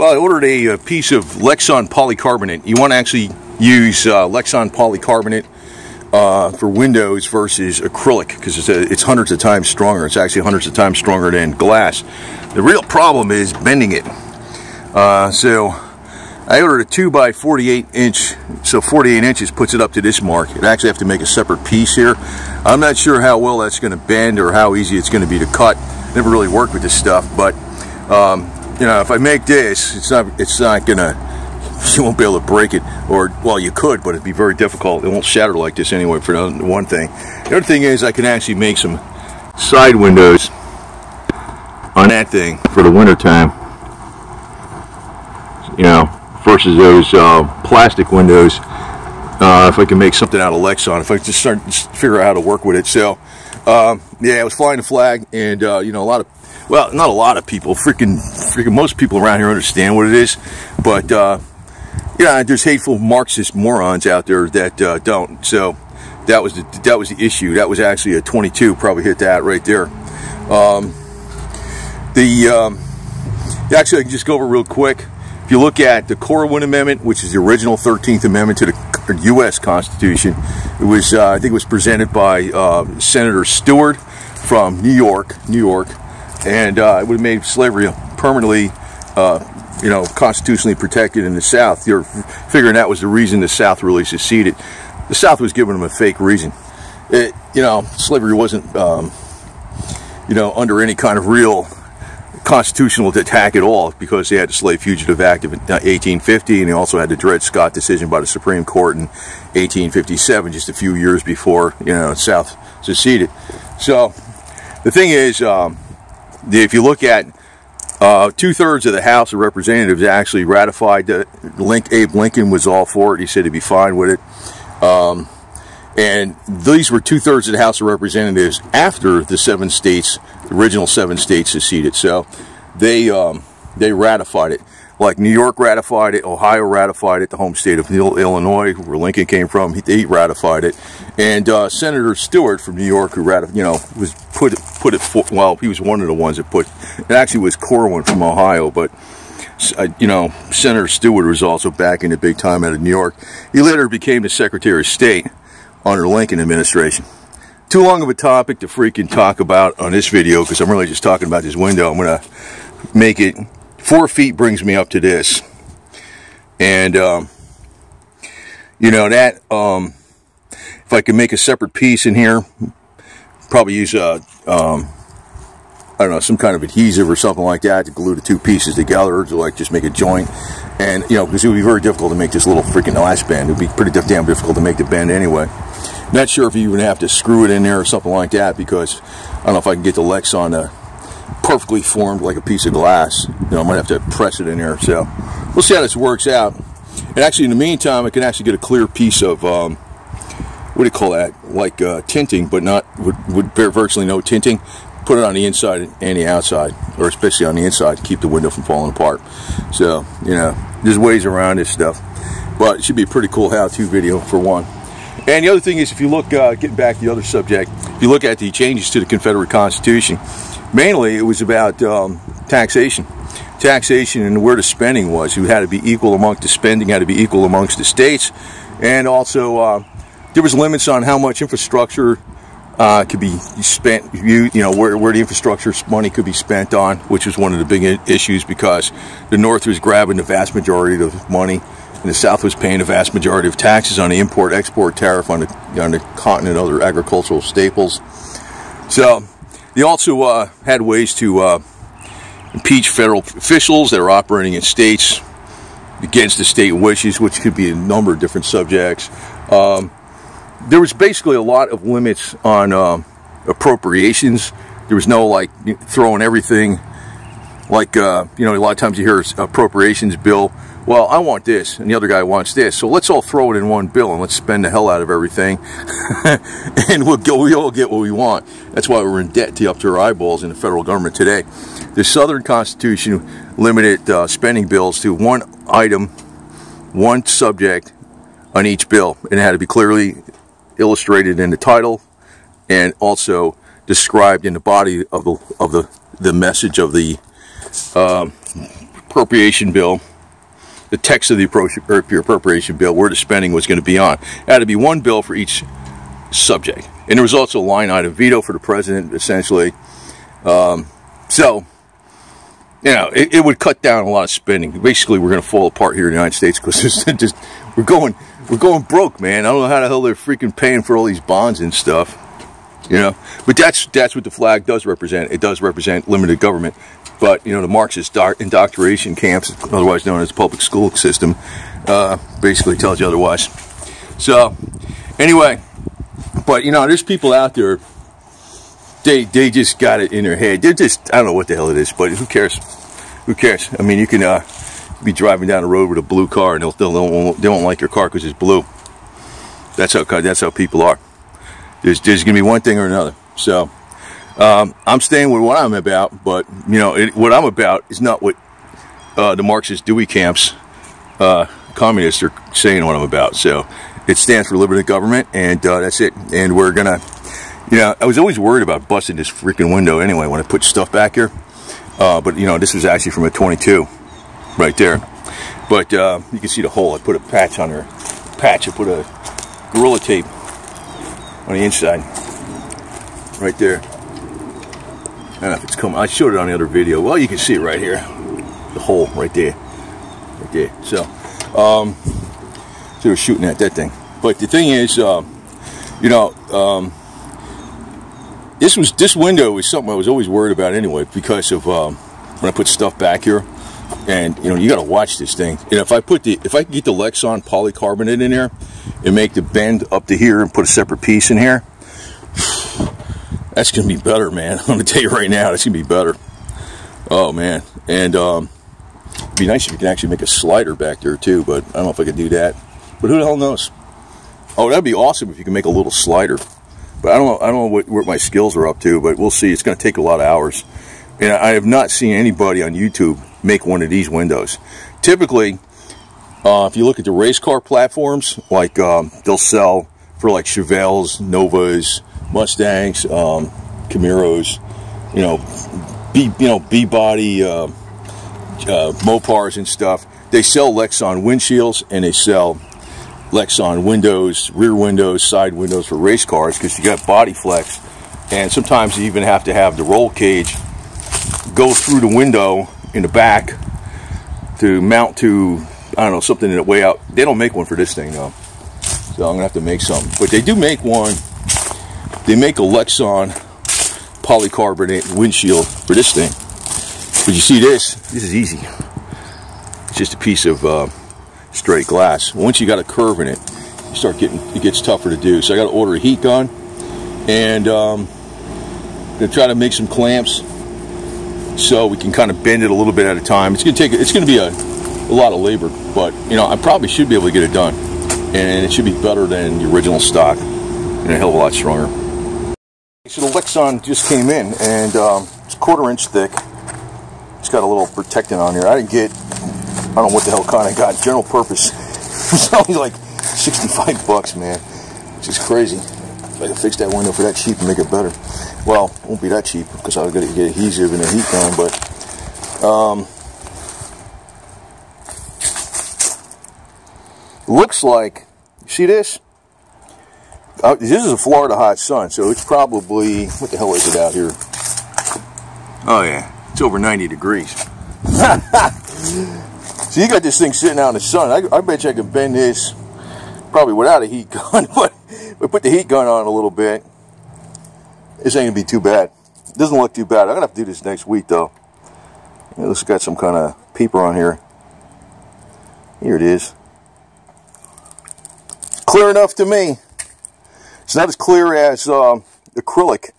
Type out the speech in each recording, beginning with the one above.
Well, I ordered a, a piece of Lexan polycarbonate. You want to actually use uh, Lexan polycarbonate uh, for windows versus acrylic because it's, it's, hundreds of times stronger. It's actually hundreds of times stronger than glass. The real problem is bending it. Uh, so I ordered a 2 by 48 inch, so 48 inches puts it up to this mark. It actually have to make a separate piece here. I'm not sure how well that's going to bend or how easy it's going to be to cut. Never really worked with this stuff, but um, you know, if I make this, it's not, it's not gonna, you won't be able to break it, or, well, you could, but it'd be very difficult. It won't shatter like this anyway, for one thing. The other thing is I can actually make some side windows on that thing for the winter time. You know, versus those uh, plastic windows. Uh, if I can make something out of Lexan, if I just start just figure out how to work with it. So, um, yeah, I was flying the flag, and uh, you know, a lot of well, not a lot of people, freaking, freaking most people around here understand what it is, but, uh, yeah, there's hateful Marxist morons out there that uh, don't. So that was the, that was the issue. That was actually a 22. Probably hit that right there. Um, the um, actually, I can just go over real quick. If you look at the Corwin Amendment, which is the original 13th Amendment to the U.S. Constitution, it was uh, I think it was presented by uh, Senator Seward from New York, New York, and uh, it would have made slavery permanently, uh, you know, constitutionally protected in the South. You're figuring that was the reason the South really seceded. The South was giving them a fake reason. It, you know, slavery wasn't, um, you know, under any kind of real constitutional attack at all because they had the Slave Fugitive Act of 1850 and they also had the Dred Scott decision by the Supreme Court in 1857, just a few years before, you know, South seceded. So the thing is, um, if you look at uh, two-thirds of the House of Representatives actually ratified that. Link, Abe Lincoln was all for it. He said he'd be fine with it. Um, and these were two-thirds of the House of Representatives after the seven states, the original seven states seceded. So they um, they ratified it like New York ratified it, Ohio ratified it, the home state of Illinois, where Lincoln came from, he, ratified it, and uh, Senator Seward from New York, who ratified, you know, was put put it. For, well, he was one of the ones that put. It actually was Corwin from Ohio, but. Uh, you know, Senator Seward was also back in the big time out of New York. He later became the Secretary of State under Lincoln administration. Too long of a topic to freaking talk about on this video because I'm really just talking about this window. I'm going to make it four feet brings me up to this. And, um, you know, that, um, if I can make a separate piece in here, probably use a, um, I don't know, some kind of adhesive or something like that to glue the two pieces together to like just make a joint. And, you know, because it would be very difficult to make this little freaking lash bend. It would be pretty damn difficult to make the bend anyway. Not sure if you even have to screw it in there or something like that because I don't know if I can get the Lexan to perfectly formed like a piece of glass. You know, I might have to press it in there. So we'll see how this works out. And actually, in the meantime, I can actually get a clear piece of, um, what do you call that? Like uh, tinting, but not, bear virtually no tinting. Put it on the inside and the outside, or especially on the inside to keep the window from falling apart. So, you know, there's ways around this stuff. But it should be a pretty cool how-to video for one. And the other thing is, if you look, uh, getting back to the other subject, if you look at the changes to the Confederate Constitution, mainly it was about um, taxation. Taxation and where the spending was who had to be equal amongst the spending had to be equal amongst the states. And also uh, there was limits on how much infrastructure uh, could be spent you, you know where, where the infrastructure money could be spent on which was one of the big issues because the north was grabbing the vast majority of the money and the south was paying the vast majority of taxes on the import export tariff on the, on the continent other agricultural staples. So they also uh, had ways to uh, impeach federal officials that are operating in states against the state wishes, which could be a number of different subjects. Um, there was basically a lot of limits on uh, appropriations. There was no like throwing everything like uh, you know a lot of times you hear appropriations bill well, I want this, and the other guy wants this. So let's all throw it in one bill and let's spend the hell out of everything, and we'll go, we all get what we want. That's why we're in debt to up to our eyeballs in the federal government today. The Southern Constitution limited uh, spending bills to one item, one subject on each bill, and it had to be clearly illustrated in the title and also described in the body of the of the the message of the um, appropriation bill, the text of the appropriation bill, where the spending was going to be on. It had to be one bill for each subject. And there was also a line item veto for the president, essentially. Um, so, you know, it, it, would cut down a lot of spending. Basically, we're going to fall apart here in the United States because just we're going we're going broke, man. I don't know how the hell they're freaking paying for all these bonds and stuff. You know, but that's that's what the flag does represent. It does represent limited government. But you know, the Marxist indoctrination camps, otherwise known as the public school system, uh, basically tells you otherwise. So, anyway, but you know, there's people out there. They they just got it in their head. They're just I don't know what the hell it is, but who cares? Who cares? I mean, you can uh, be driving down the road with a blue car, and they'll, they'll, they'll they won't like your car because it's blue. That's how that's how people are. There's there's gonna be one thing or another. So um, I'm staying with what I'm about, but you know it, what I'm about is not what uh, the Marxist Dewey camps uh, communists are saying what I'm about. So it stands for limited government, and uh, that's it. And we're gonna, you know, I was always worried about busting this freaking window anyway when I put stuff back here. Uh, but you know, this was actually from a 22 right there. But uh, you can see the hole. I put a patch on there. Patch. I put a Gorilla Tape on the inside. Right there. I don't know if it's coming. I showed it on the other video. Well, you can see it right here. The hole right there. Right there. So, um, so we're shooting at that thing. But the thing is, uh, you know, um, this was this window was something I was always worried about anyway because of um, when I put stuff back here and you know you got to watch this thing. You know if I put the if I get the Lexan polycarbonate in there and make the bend up to here and put a separate piece in here that's gonna be better man. I'm gonna tell you right now that's gonna be better. Oh man. And um it'd be nice if you can actually make a slider back there too but I don't know if I could do that. But who the hell knows? Oh that'd be awesome if you can make a little slider. But I don't know I don't know what, what my skills are up to but we'll see. It's gonna take a lot of hours. And I have not seen anybody on YouTube make one of these windows. Typically, uh, if you look at the race car platforms, like um, they'll sell for like Chevelles, Novas, Mustangs, um, Camaros, you know, B, you know, B-body, uh, uh, Mopars and stuff. They sell Lexan windshields and they sell Lexan windows, rear windows, side windows for race cars because you got body flex. And sometimes you even have to have the roll cage go through the window in the back to mount to, I don't know, something in the way out. They don't make one for this thing though. So I'm gonna have to make some. But they do make one. They make a Lexan polycarbonate windshield for this thing. But you see this, this is easy. It's just a piece of uh, straight glass. Once you got a curve in it, you start getting, it gets tougher to do. So I got to order a heat gun and um, gonna try to make some clamps so we can kind of bend it a little bit at a time. It's going to take, it's going to be a, a lot of labor, but you know, I probably should be able to get it done. And it should be better than the original stock and a hell of a lot stronger. So the Lexan just came in and um, it's quarter inch thick. It's got a little protectant on here. I didn't get, I don't know what the hell kind I got, general purpose. it's only like 65 bucks, man, which is crazy. If I could fix that window for that cheap and make it better. Well, it won't be that cheap because I've got to get adhesive and a heat gun, but um, looks like, see this? Uh, this is a Florida hot sun, so it's probably, what the hell is it out here? Oh yeah, it's over 90 degrees. so you got this thing sitting out in the sun. I, I bet you I can bend this probably without a heat gun, but we put the heat gun on a little bit this ain't gonna be too bad. It doesn't look too bad. I'm gonna have to do this next week though. It looks got some kind of paper on here. Here it is. clear enough to me. It's not as clear as um, acrylic,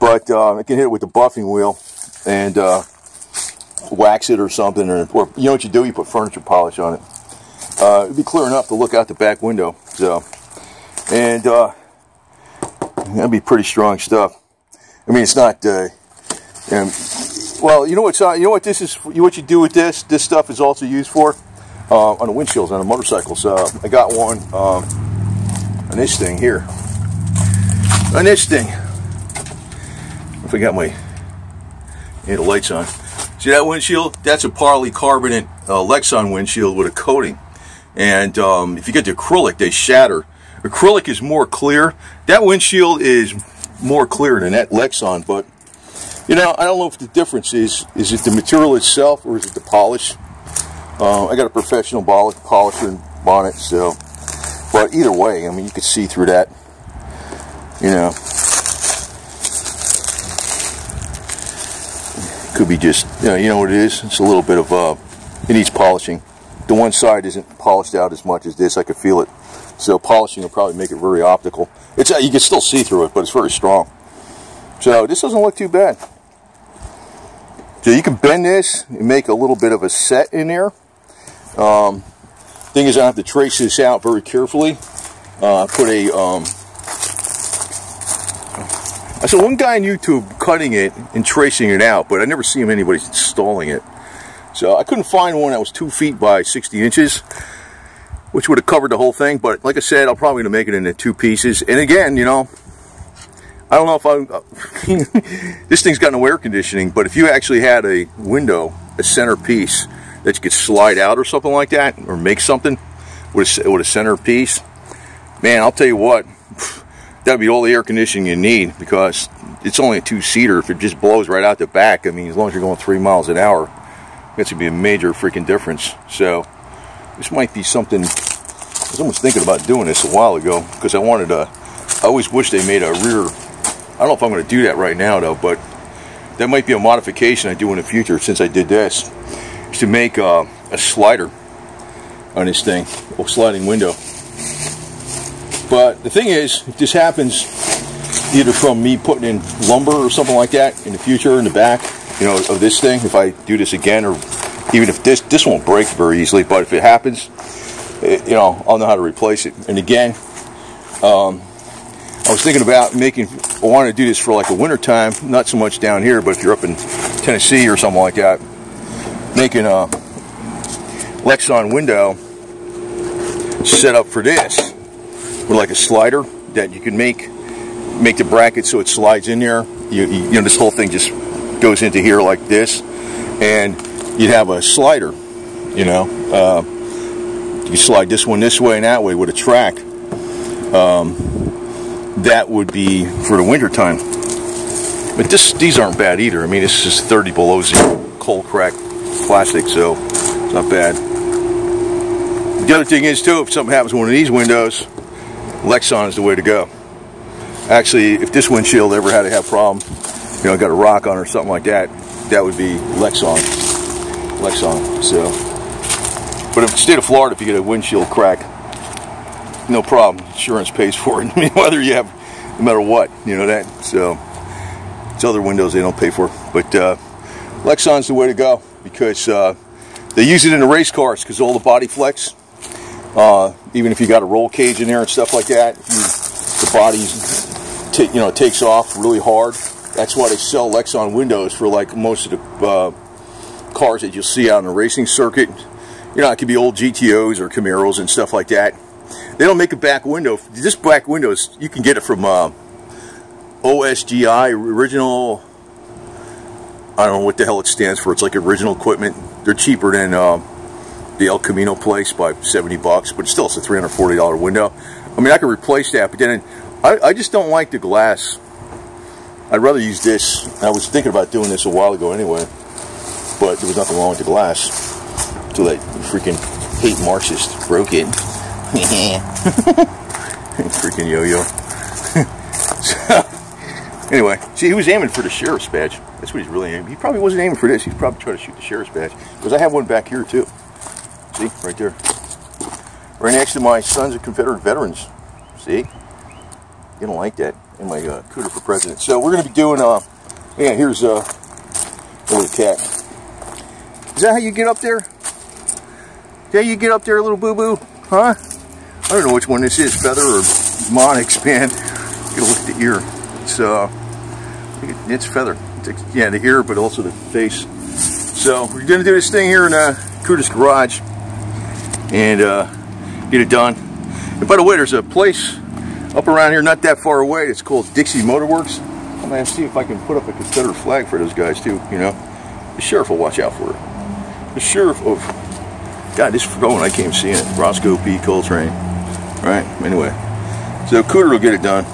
but uh, I can hit it with the buffing wheel and uh, wax it or something, or, or, you know what you do? You put furniture polish on it. Uh, it'd be clear enough to look out the back window. So, and uh, That'd be pretty strong stuff. I mean, it's not. Uh, um, well, you know what's uh, you know what this is. You what you do with this? This stuff is also used for uh, on the windshields on the motorcycles. Uh, I got one um, on this thing here. On this thing. If I got my yeah, the lights on. See that windshield? That's a polycarbonate uh, Lexan windshield with a coating. And um, if you get the acrylic, they shatter. Acrylic is more clear. That windshield is more clear than that Lexan, but you know, I don't know if the difference is, is it the material itself or is it the polish? Uh, I got a professional polisher and bonnet, so, but either way, I mean, you could see through that, you know. Could be just, you know, you know what it is? It's a little bit of, uh, it needs polishing. The one side isn't polished out as much as this, I could feel it. So polishing will probably make it very optical. It's uh, You can still see through it, but it's very strong. So this doesn't look too bad. So you can bend this and make a little bit of a set in there. Um, thing is I have to trace this out very carefully. Uh, put a, um, I saw one guy on YouTube cutting it and tracing it out, but I never see him anybody installing it. So I couldn't find one that was two feet by 60 inches, which would have covered the whole thing. But like I said, I'm probably make it into two pieces. And again, you know, I don't know if I, this thing's got no air conditioning, but if you actually had a window, a center piece that you could slide out or something like that, or make something with a, with a center piece, man, I'll tell you what, that'd be all the air conditioning you need because it's only a two-seater. If it just blows right out the back, I mean, as long as you're going three miles an hour, that's gonna be a major freaking difference. So this might be something, was almost thinking about doing this a while ago because I wanted to, I always wish they made a rear I don't know if I'm going to do that right now though, but that might be a modification I do in the future since I did this, is to make uh, a slider on this thing, a sliding window. But the thing is, if this happens either from me putting in lumber or something like that in the future in the back, you know, of this thing, if I do this again, or even if this, this won't break very easily, but if it happens, it, you know, I'll know how to replace it. And again, um, I was thinking about making, I want to do this for like a winter time, not so much down here, but if you're up in Tennessee or something like that, making a Lexan window set up for this with like a slider that you can make make the bracket so it slides in there. You, you, you know, this whole thing just goes into here like this, and you'd have a slider. You know, uh, you slide this one this way and that way with a track. Um, that would be for the winter time. But this, these aren't bad either. I mean, this is 30 below zero cold crack plastic, so it's not bad. The other thing is too, if something happens to one of these windows, Lexan is the way to go. Actually, if this windshield ever had to have problem, you know, got a rock on or something like that, that would be Lexan. Lexan. So, but in the state of Florida, if you get a windshield crack, no problem. Insurance pays for it. I mean, whether you have, no matter what, you know that. So it's other windows they don't pay for. But uh, Lexan's the way to go because uh, they use it in the race cars because all the body flex. Uh, even if you got a roll cage in there and stuff like that, you, the body, you know, takes off really hard. That's why they sell Lexan windows for like most of the uh, cars that you'll see out on the racing circuit. You know, it could be old GTOs or Camaros and stuff like that. They don't make a back window. This back window is, you can get it from uh, OPGI, original, I don't know what the hell it stands for. It's like original equipment. They're cheaper than uh, the El Camino place by 70 bucks, but still it's a $340 window. I mean, I could replace that, but then I, I just don't like the glass. I'd rather use this. I was thinking about doing this a while ago anyway, but there was nothing wrong with the glass until that freaking hate Marxist broke it. Freaking yo-yo. so, anyway, see, he was aiming for the sheriff's badge. That's what he's really aiming. He probably wasn't aiming for this. He's probably trying to shoot the sheriff's badge. Because I have one back here, too. See, right there. Right next to my Sons of Confederate Veterans. See? You don't like that. And my uh, cooter for president. So we're going to be doing, uh, yeah, here's, uh, oh, the cat. Is that how you get up there? How you get up there, little boo-boo? Huh? I don't know which one this is, Feather or Monix, man. Get a look at the ear. It's, uh, it's Feather. It's, yeah, the ear, but also the face. So, we're going to do this thing here in uh, Cooter's garage and uh, get it done. And by the way, there's a place up around here not that far away. It's called Dixie Motorworks. I'm to see if I can put up a Confederate flag for those guys too, you know. the sheriff will watch out for it. The sheriff of, God, this is when I came seeing it. Roscoe P. Coltrane. Right? Anyway. So Cooter will get it done.